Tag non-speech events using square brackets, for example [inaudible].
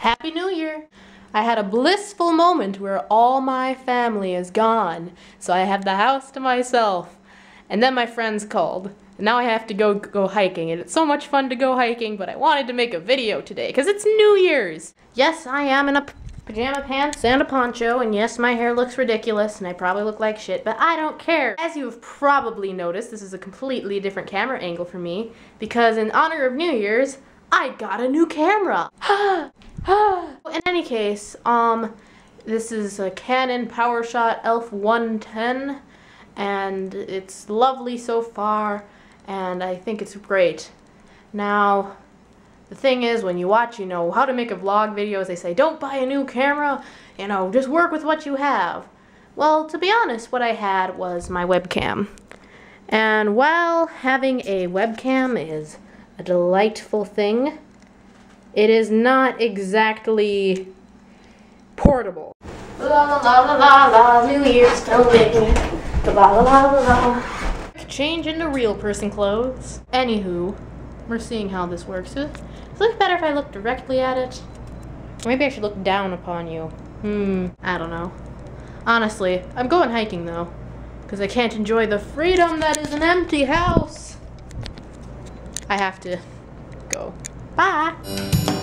Happy New Year! I had a blissful moment where all my family is gone, so I have the house to myself. And then my friends called. And now I have to go go hiking, and it's so much fun to go hiking, but I wanted to make a video today because it's New Year's. Yes, I am in a pajama pants and a poncho, and yes, my hair looks ridiculous, and I probably look like shit, but I don't care. As you have probably noticed, this is a completely different camera angle for me because in honor of New Year's, I got a new camera. [gasps] [laughs] [gasps] in any case, um, this is a Canon PowerShot ELPH 110, and it's lovely so far, and I think it's great. Now, the thing is, when you watch, you know, how to make a vlog videos, they say, don't buy a new camera, you know, just work with what you have. Well, to be honest, what I had was my webcam. And while having a webcam is a delightful thing, it is not exactly portable. La la la la la la, New Year's coming. La la la la la. Change into real person clothes. Anywho, we're seeing how this works. Does it look better if I look directly at it? Or maybe I should look down upon you. Hmm, I don't know. Honestly, I'm going hiking though. Because I can't enjoy the freedom that is an empty house. I have to go. Bye.